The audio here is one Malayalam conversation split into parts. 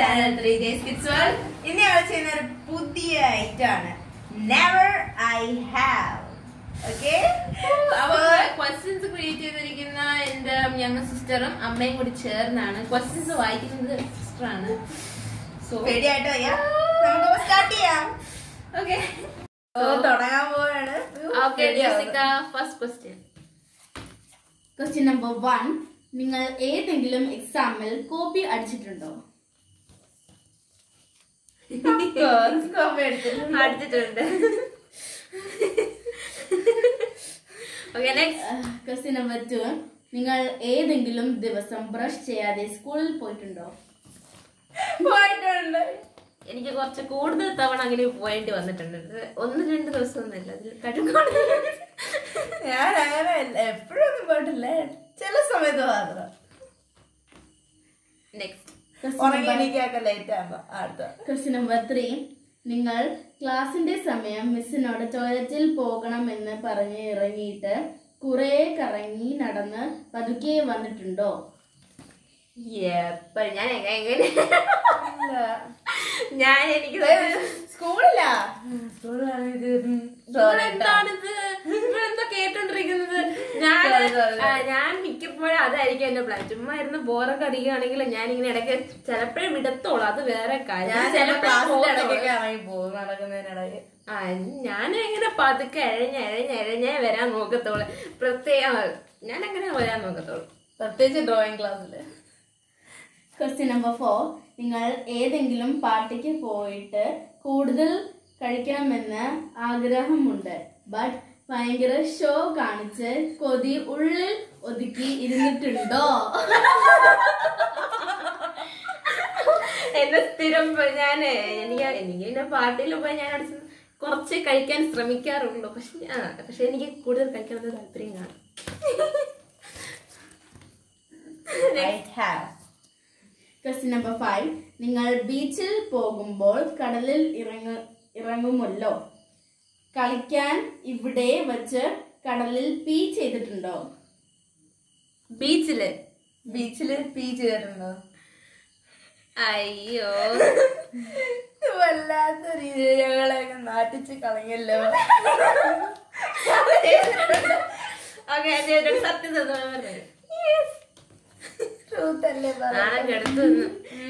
Channel three days kids world ഇന്ന് ഞങ്ങൾ ചെയ്യുന്ന ഒരു പുതിയ ഐറ്റം ആണ്. Never I have okay questions create ചെയ്തിരിക്കുന്ന എന്റെ ഞങ്ങൾ സിസ്റ്ററും അമ്മയും കൂടി ചേർന്നാണ് ക്വസ്റ്റ്യൻസ് വായിക്കുന്നത് സിസ്റ്ററാണ് സോ നമുക്ക് സ്റ്റാർട്ട് ചെയ്യാം. ഓക്കെ തുടങ്ങാൻ പോവാണ്. Okay first question question number one നിങ്ങൾ ഏതെങ്കിലും എക്സാമിൽ കോപ്പി അടിച്ചിട്ടുണ്ടോ? അടിച്ചിട്ടുണ്ട് okay next question number two നിങ്ങൾ ഏതെങ്കിലും ദിവസം ബ്രഷ് ചെയ്യാതെ സ്കൂളിൽ പോയിട്ടുണ്ടോ? പോയിട്ടുണ്ട്. എനിക്ക് കുറച്ച് കൂടുതൽ തവണ അങ്ങനെ പോയേണ്ടി വന്നിട്ടുണ്ട്. ഒന്ന് രണ്ട് ദിവസം ഒന്നല്ല അതിൽ ഞാൻ അങ്ങനെ എപ്പോഴും ഒന്നും പോയിട്ടില്ല. ചില സമയത്ത് മാത്രം. നെക്സ്റ്റ് ഉറങ്ങി എണീക്കൊക്കെ ലേറ്റ് ആകുമ്പോ അടുത്ത ക്വസ്റ്റ്യൻ നമ്പർ ത്രീ നിങ്ങൾ ക്ലാസിന്റെ സമയം മിസ്സിനോട് ടോയ്ലറ്റിൽ പോകണമെന്ന് പറഞ്ഞ് ഇറങ്ങിയിട്ട് കുറെ കറങ്ങി നടന്ന് പതുക്കെ വന്നിട്ടുണ്ടോ? ഞാൻ എങ്ങനെ ഞാൻ എനിക്ക് സ്കൂളില്ല എന്താണിത് നിങ്ങളെന്താ കേട്ടോണ്ടിരിക്കുന്നത്? ഞാൻ ഞാൻ മിക്കപ്പോഴും അതായിരിക്കും എന്റെ പ്ലാൻ ചുമ്മാ ഇരുന്ന് ബോറൊക്കെ അടിക്കുകയാണെങ്കിൽ ഞാൻ ഇങ്ങനെ ഇടയ്ക്ക് ചിലപ്പോഴേ വിടത്തോളൂ അത് വേറെ കാര്യം. ആ ഞാൻ എങ്ങനെ പതുക്കെ എഴഞ്ഞ എഴഞ്ഞ എഴഞ്ഞേ വരാൻ നോക്കത്തോളൂ പ്രത്യേക ഞാൻ അങ്ങനെ വരാൻ നോക്കത്തോളൂ പ്രത്യേകിച്ച് ഡ്രോയിങ് ക്ലാസ്സിൽ ക്വസ്റ്റ്യൻ നമ്പർ ഫോർ നിങ്ങൾ ഏതെങ്കിലും പാർട്ടിക്ക് പോയിട്ട് കൂടുതൽ കഴിക്കണമെന്ന് ആഗ്രഹമുണ്ട്. ബട്ട് ഭയങ്കര ഷോ കാണിച്ച് കൊതി ഉള്ളിൽ ഒതുക്കി ഇരുന്നിട്ടുണ്ടോ? എന്നെ സ്ഥിരം ഞാൻ എനിക്ക് എനിക്ക് പാർട്ടിയിൽ പോയി ഞാൻ അടിച്ച് കുറച്ച് കഴിക്കാൻ ശ്രമിക്കാറുള്ളൂ. പക്ഷെ ആ പക്ഷെ എനിക്ക് കൂടുതൽ കഴിക്കാൻ താല്പര്യം കാണും. ക്വസ്റ്റ്യൻ നമ്പർ ഫൈവ് നിങ്ങൾ ബീച്ചിൽ പോകുമ്പോൾ കടലിൽ ഇറങ്ങ ഇറങ്ങുമല്ലോ? കളിക്കാൻ ഇവിടെ വച്ച് കടലിൽ പീ ചെയ്തിട്ടുണ്ടോ? ബീച്ചിൽ. ബീച്ചിൽ പീ ചെയ്തിട്ടുണ്ടോ? അയ്യോ. വല്ലാത്ത രീതിയിൽ ഞങ്ങളെയൊക്കെ നാട്ടിച്ച് കളയല്ലോ ഓക്കെ സത്യം നാളെ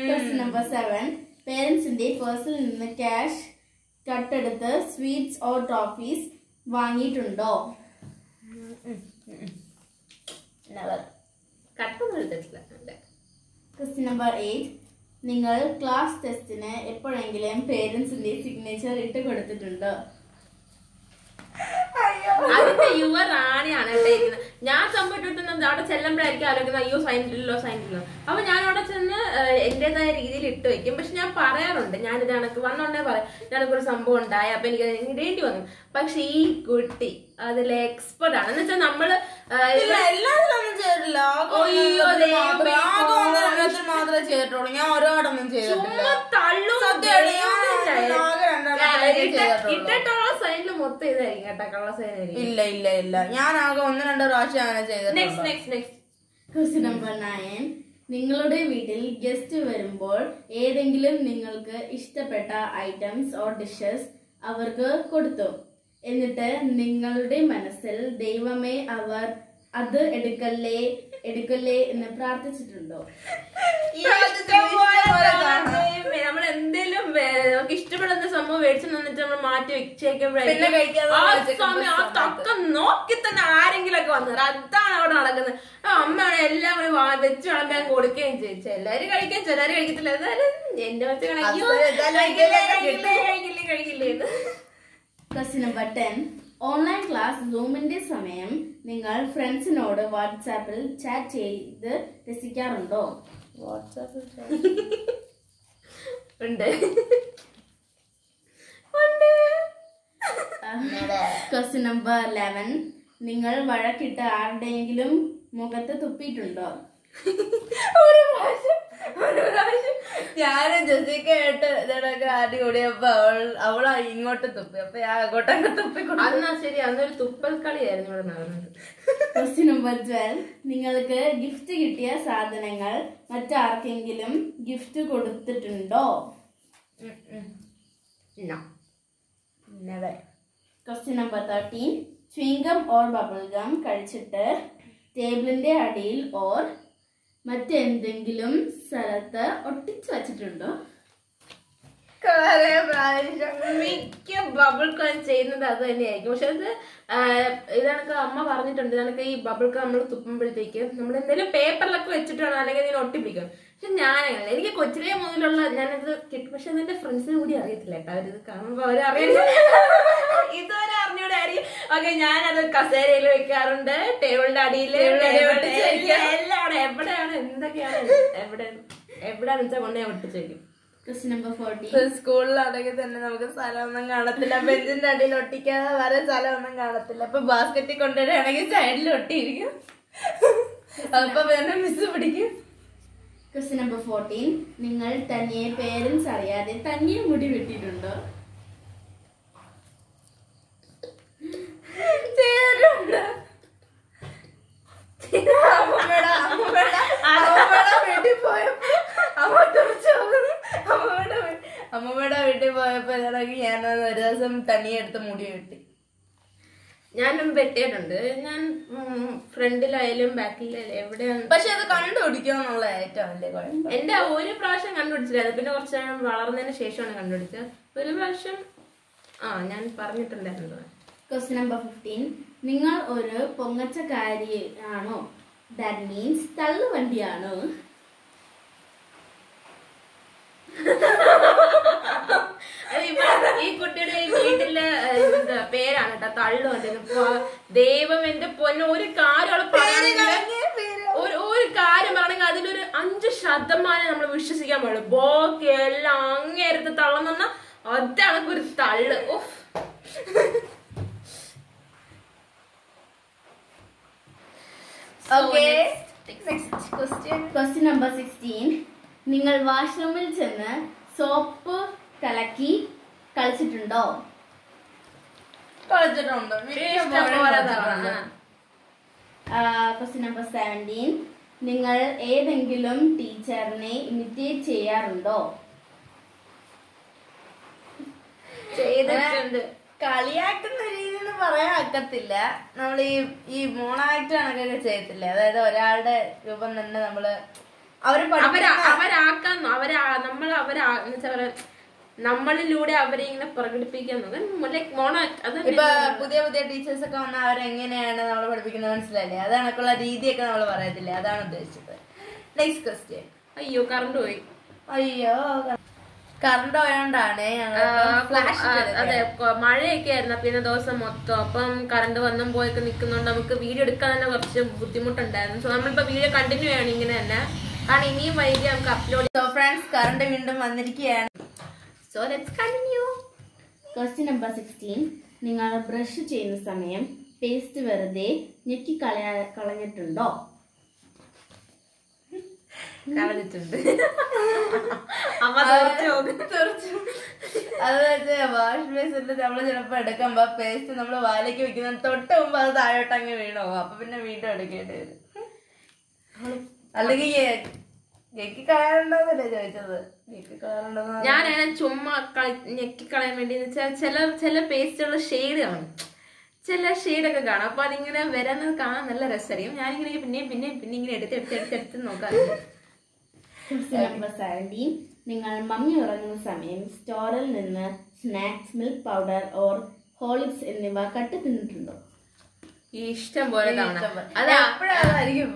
ക്വസ്റ്റ്യൻ നമ്പർ സെവൻ പേരൻസിന്റെ പേഴ്സിൽ നിന്ന് ക്യാഷ് കട്ടെടുത്ത് സ്വീറ്റ്സ് ഓർ ടോഫീസ് വാങ്ങിയിട്ടുണ്ടോ? ക്വസ്റ്റ്യൻ നമ്പർ എയ്റ്റ് നിങ്ങൾ ക്ലാസ് ടെസ്റ്റിന് എപ്പോഴെങ്കിലും പേരൻസിന്റെ സിഗ്നേച്ചർ ഇട്ട് കൊടുത്തിട്ടുണ്ടോ. അയ്യോ അതിന്റെ യുവ റാണിയാണ് അല്ലേ ഞാൻ സംഭവിച്ചിട്ടുണ്ട് അവിടെ ചെല്ലുമ്പോഴായിരിക്കും ആലോചിക്കുന്നത് അയ്യോ സൈൻ ഇല്ലല്ലോ അപ്പൊ ഞാൻ അവിടെ ചെന്ന് എന്റേതായ രീതിയിൽ ഇട്ട് വെക്കും. പക്ഷെ ഞാൻ പറയാറുണ്ട് ഞാൻ ഇത് കണക്ക് വന്നോണ്ടേ പറയാം ഞാനൊക്കെ ഒരു സംഭവം ഉണ്ടായി അപ്പൊ എനിക്ക് ഇടേണ്ടി വന്നു. പക്ഷെ ഈ കുട്ടി അതിലെ എക്സ്പെർട്ട് ആണ്. എന്ന് വെച്ചാൽ നമ്മൾ എല്ലാത്തിലൊന്നും ചെയ്തിട്ടില്ല. മാത്രമേ- ചെയ്തിട്ടുള്ളൂ. ഞാൻ ഒരുപാടൊന്നും ചെയ്തിട്ടില്ല. ഇട്ടിട്ടുള്ള സൈനിൽ മൊത്തം ഇതായിരിക്കും കേട്ടോ കള്ള സൈനായിരിക്കും ഇല്ല ഇല്ല ഇല്ല. ഞാൻ ആകെ ഒന്ന് രണ്ട് പ്രാവശ്യം അങ്ങനെ next next next question number nine നിങ്ങളുടെ വീട്ടിൽ ഗസ്റ്റ് വരുമ്പോൾ ഏതെങ്കിലും നിങ്ങൾക്ക് ഇഷ്ടപ്പെട്ട ഐറ്റംസ് ഓർ ഡിഷസ് അവർക്ക് കൊടുത്തു. എന്നിട്ട് നിങ്ങളുടെ മനസ്സിൽ ദൈവമേ അവർ അത് എടുക്കല്ലേ? എടുക്കല്ലേ എന്ന് പ്രാർത്ഥിച്ചിട്ടുണ്ടോ? നമ്മൾ എന്തേലും നമുക്ക് ഇഷ്ടപ്പെടുന്ന സംഭവം മേടിച്ചു നിന്നിട്ട് നമ്മൾ മാറ്റി പിന്നെ കഴിക്കാതെ ആ തക്കം നോക്കി തന്നെ ആരെങ്കിലും ഒക്കെ വന്നത് അതാണ് അവിടെ നടക്കുന്നത്. അമ്മയാണ് എല്ലാം കൂടി വെച്ച് വിളമ്പാൻ കൊടുക്കുകയും ചെയ്യും. ചിലര് കഴിക്കാൻ ചിലര് കഴിക്കത്തില്ല. എന്നാലും എന്റെ വെച്ച് കഴിക്കോ അത് കഴിക്കില്ലേ കഴിക്കില്ലേ, കഴിക്കില്ലേ കഴിക്കില്ലേ കഴിക്കില്ലേ question number ten online class സൂമിന്റെ സമയം നിങ്ങൾ ഫ്രണ്ട്സിനോട് വാട്സാപ്പിൽ ചാറ്റ് ചെയ്ത് രസിക്കാറുണ്ടോ? ഉണ്ട്. ഉണ്ട്. ക്വസ്റ്റ്യൻ നമ്പർ ലെവൻ നിങ്ങൾ വഴക്കിട്ട് ആരുടെയെങ്കിലും മുഖത്ത് തുപ്പിയിട്ടുണ്ടോ? ഒരു പ്രാവശ്യം ഒരു പ്രാവശ്യം ആയിട്ട് ഇതിനൊക്കെ ആദ്യം കൂടിയപ്പോ അവൾ അവളാ ഇങ്ങോട്ട് തുപ്പി. അപ്പൊ ഞാൻ അങ്ങോട്ടൊക്കെ തുപ്പി കൊടുത്തു. അന്നാ ശരി അന്നൊരു തുപ്പൽ കളിയായിരുന്നു ഇവിടെ നടന്നത്. ക്വസ്റ്റ്യൻ നമ്പർ ട്വൽവ് നിങ്ങൾക്ക് ഗിഫ്റ്റ് കിട്ടിയ സാധനങ്ങൾ മറ്റാർക്കെങ്കിലും ഗിഫ്റ്റ് കൊടുത്തിട്ടുണ്ടോ? ഉം, ഉം. Question number thirteen chewing gum or bubble gum കഴിച്ചിട്ട് ടേബിളിന്റെ അടിയിൽ ഓർ മറ്റെന്തെങ്കിലും സ്ഥലത്ത് ഒട്ടിച്ചു വച്ചിട്ടുണ്ടോ? മിക്ക ബബിൾ കോൺ ചെയ്യുന്നത് അത് തന്നെയായിരിക്കും. പക്ഷെ അത് ഇതണക്ക് അമ്മ പറഞ്ഞിട്ടുണ്ട്. ഇതണക്ക് ഈ ബബിൾ കോൺ നമ്മൾ തുപ്പുമ്പോഴത്തേക്ക് നമ്മൾ എന്തെങ്കിലും പേപ്പറിലൊക്കെ വെച്ചിട്ടാണ് അല്ലെങ്കിൽ ഇതിനെ ഒട്ടിപ്പിക്കും പക്ഷെ ഞാനങ്ങനെ എനിക്ക് കൊച്ചിലെ മുതലുള്ള ഞാനത് കിട്ടും. പക്ഷെ അതെന്റെ ഫ്രണ്ട്സിന് കൂടി അറിയത്തില്ല കേട്ടോ. അവരിത് കാണുമ്പോൾ അവരറിയില്ല ഇതുവരെ അറിഞ്ഞൂടായിരിക്കും ഓക്കെ ഞാനത് കസേരയിൽ വെക്കാറുണ്ട്. ടേബിളിന്റെ അടിയിൽ എല്ലാം എവിടെയാണ് എവിടെയാണ് എന്തൊക്കെയാണ് എവിടെ എവിടെയാണ് വെച്ചാൽ കൊണ്ടേ അവിടെ ചോദിക്കും. ക്വസ്റ്റ്യൻ നമ്പർ ഫോർട്ടീൻ സ്കൂളിലാണെങ്കിൽ തന്നെ നമുക്ക് സ്ഥലമൊന്നും കാണത്തില്ല. ബെഞ്ചിന്റെ അടിയിൽ ഒട്ടിക്കാതെ വരെ സ്ഥലമൊന്നും കാണത്തില്ല. അപ്പൊ ബാസ്ക്കറ്റിൽ കൊണ്ടുവരികയാണെങ്കിൽ സൈഡിൽ ഒട്ടിയിരിക്കും. അപ്പൊ വേറെ മിസ് പിടിക്കും. ക്വസ്റ്റ്യൻ നമ്പർ ഫോർട്ടീൻ നിങ്ങൾ തനിയെ പേരൻസ് അറിയാതെ തനിയെ മുടി വെട്ടിയിട്ടുണ്ടോ ചെയ്തിട്ടുണ്ട് അമ്മമ്മയുടെ അമ്മമ്മയുടെ അമ്മമ്മയുടെ വീട്ടിൽ പോയപ്പോ അമ്മമ്മയുടെ വീട്ടിൽ പോയപ്പോ ഇതാണെങ്കിൽ ഞാൻ ഒരു ദിവസം തനിയെടുത്ത് മുടി വെട്ടി. ഞാനും വെട്ടിയിട്ടുണ്ട്. ഞാൻ ഫ്രണ്ടിലായാലും ബാക്കിലായാലും എവിടെയാണ് പക്ഷെ അത് കണ്ടുപിടിക്കാന്നുള്ള ഏറ്റവും വലിയ കുഴപ്പം. എന്റെ ഒരു പ്രാവശ്യം കണ്ടുപിടിച്ചില്ലായിരുന്നു. പിന്നെ കുറച്ച് നേരം വളർന്നതിന് ശേഷമാണ് കണ്ടുപിടിച്ചത്. ഒരു പ്രാവശ്യം ആ ഞാൻ പറഞ്ഞിട്ടുണ്ടായിരുന്നു. ക്വസ്റ്റ്യൻ നമ്പർ ഫിഫ്റ്റീൻ നിങ്ങൾ ഒരു പൊങ്ങച്ചക്കാരി ആണോ ദാറ്റ് മീൻസ് തള്ളുവണ്ടിയാണോ? ഈ കുട്ടിയുടെ ഈ വീട്ടിലെ എന്താ പേരാണ് കേട്ടോ തള്ളുണ്ട് ദൈവം എന്റെ പൊന്നെ ഒരു കാര്യം അവൾ ഒരു ഒരു കാര്യം പറയണെങ്കിൽ അതിലൊരു അഞ്ച് ശതമാനം നമ്മൾ വിശ്വസിക്കാൻ പാടുള്ളൂ. ബോക്ക് എല്ലാം അങ്ങേരത്ത് തള്ളന്ന അതാണ് ഒരു തള്ള്. ഉഫ്. Okay next. Question question number sixteen നിങ്ങൾ വാഷ്റൂമിൽ ചെന്ന് സോപ്പ് കലക്കി കളിച്ചിട്ടുണ്ടോ കളിച്ചിട്ടുണ്ട്. ക്വസ്റ്റ്യൻ നമ്പർ സെവന്റീൻ നിങ്ങൾ ഏതെങ്കിലും ടീച്ചറിനെ ഇമിറ്റേറ്റ് ചെയ്യാറുണ്ടോ? ചെയ്തിട്ടുണ്ട്. കളിയാക്കുന്ന രീതിയിൽ പറയാൻ ഒക്കത്തില്ല. നമ്മൾ ഈ ഈ മോണാക്ട് കണക്കൊക്കെ ചെയ്യത്തില്ലേ? അതായത് ഒരാളുടെ രൂപം തന്നെ നമ്മൾ അവർ അവരാക്കാൻ അവരാ നമ്മൾ അവരാ നമ്മളിലൂടെ അവരെ ഇങ്ങനെ പ്രകടിപ്പിക്കാൻ ഇപ്പൊ പുതിയ പുതിയ ടീച്ചേഴ്സ് ഒക്കെ വന്നാൽ അവരെങ്ങനെയാണ് നമ്മൾ പഠിപ്പിക്കുന്നത് മനസ്സിലല്ലേ അതാണൊക്കെയുള്ള രീതിയൊക്കെ നമ്മൾ പറയത്തില്ലേ? അതാണ് ഉദ്ദേശിച്ചത്. നെക്സ്റ്റ് ക്വസ്റ്റ്യൻ അയ്യോ കറണ്ട് പോയി. അയ്യോ കറണ്ട് പോയോണ്ടാണ് അതെ മഴയൊക്കെ ആയിരുന്നു പിന്നെ ദിവസം മൊത്തം. അപ്പം കറണ്ട് വന്നും പോയൊക്കെ നിൽക്കുന്നോണ്ട് നമുക്ക് വീഡിയോ എടുക്കാൻ തന്നെ കുറച്ച് ബുദ്ധിമുട്ടുണ്ടായിരുന്നു. സോ നമ്മളിപ്പോ വീഡിയോ കണ്ടിന്യൂ ആണ് ഇങ്ങനെ തന്നെ. കാരണം ഇനിയും വൈകി നമുക്ക് അപ്ലോഡ് സോ ഫ്രണ്ട്സ് കറണ്ട് വീണ്ടും വന്നിരിക്കുകയാണ്. So let continue question number sixteen നിങ്ങൾ ബ്രഷ് ചെയ്യുന്ന സമയം പേസ്റ്റ് വെറുതെ ഞെക്കി കളയാ കളഞ്ഞിട്ടുണ്ടോ? കളഞ്ഞിട്ടുണ്ട്. അത് വാഷ് ബേസിന്റെ നമ്മൾ ചിലപ്പോ എടുക്കുമ്പോ പേസ്റ്റ് നമ്മൾ വാലേക്ക് വെക്കുന്ന തൊട്ട് മുമ്പ് അത് താഴോട്ട് അങ്ങ് വീണോ അപ്പൊ പിന്നെ വീണ്ടും എടുക്കേണ്ടി വരും. അല്ലെങ്കിൽ ഞെക്കി കളയാറുണ്ടോന്നല്ലേ ചോദിച്ചത്? ഞെക്കി കളയാറുണ്ടോന്ന് ചുമ്മാ കളി- ഞെക്കിക്കളയാൻ വേണ്ടി എന്ന് വെച്ചാൽ ചില ചില പേസ്റ്റുള്ള ഷെയ്ഡ് കാണും. ചില ഷെയ്ഡൊക്കെ കാണും. അപ്പൊ അതിങ്ങനെ വരുന്നത് കാണാൻ നല്ല രസമായിരിക്കും. ഞാനിങ്ങനെ പിന്നെയും പിന്നെയും പിന്നെ ഇങ്ങനെ എടുത്ത് എടുത്ത് എടുത്ത് എടുത്ത് നോക്കാറുണ്ട് ക്വസ്റ്റ്യൻ നിങ്ങൾ മമ്മി ഉറങ്ങുന്ന സമയം സ്റ്റോറിൽ നിന്ന് snacks milk powder or Horlicks എന്നിവ കട്ട് തിന്നിട്ടുണ്ടോ? ഇഷ്ടം പോലെ അതെ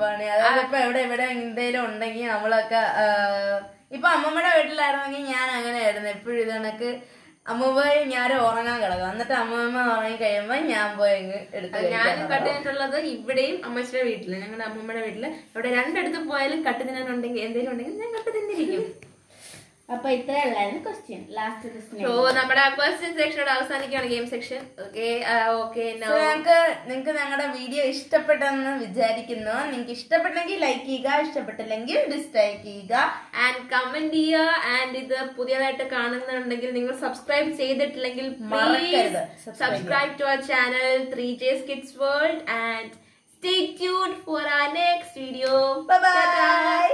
പണി? അതായത് എവിടെ എവിടെ എന്തെങ്കിലും ഉണ്ടെങ്കിൽ നമ്മളൊക്കെ ഇപ്പൊ അമ്മമ്മയുടെ വീട്ടിലായിരുന്നെങ്കിൽ ഞാൻ അങ്ങനെ ആയിരുന്നു എപ്പോഴും ഇത് കണക്ക് പോയി ഞാൻ ഉറങ്ങാൻ കിടക്കും. എന്നിട്ട് അമ്മമ്മ ഉറങ്ങി കഴിയുമ്പോ ഞാൻ പോയി എടുത്തു ഞാൻ ഞാനും കഴിക്കാൻ കട്ട് തിന്നിട്ടുള്ളത് ഇവിടെയും അമ്മച്ചിയുടെ വീട്ടിൽ. ഞങ്ങളുടെ അമ്മമ്മയുടെ വീട്ടിൽ. ഇവിടെ രണ്ടിടത്ത് പോയാലും കട്ട് തിന്നാനുണ്ടെങ്കിൽ എന്തെങ്കിലും ഉണ്ടെങ്കിൽ ഞാൻ കട്ട് തിന്നിരിക്കും. അപ്പൊ ഇത്ര ഉള്ളായിരുന്നു ക്വസ്റ്റ്യൻ ലാസ്റ്റ് ക്വസ്റ്റ്യൻ സോ നമ്മുടെ ക്വസ്റ്റ്യൻ സെക്ഷൻ അവസാനിക്കുകയാണ് ഗെയിം സെക്ഷൻ ഓക്കെ ഓക്കെ നിങ്ങൾക്ക് നിങ്ങൾക്ക് ഞങ്ങളുടെ വീഡിയോ ഇഷ്ടപ്പെട്ടെന്ന് വിചാരിക്കുന്നു. നിങ്ങൾക്ക് ഇഷ്ടപ്പെട്ടെങ്കിൽ ലൈക്ക് ചെയ്യുക ഇഷ്ടപ്പെട്ടില്ലെങ്കിൽ ഡിസ്ലൈക്ക് ചെയ്യുക. ആൻഡ് കമന്റ് ചെയ്യുക. ആൻഡ് ഇത് പുതിയതായിട്ട് കാണുന്നുണ്ടെങ്കിൽ നിങ്ങൾ സബ്സ്ക്രൈബ് ചെയ്തിട്ടില്ലെങ്കിൽ മറക്കരുത്. Subscribe to our channel three Jays kids world and stay tune for our next video bye bye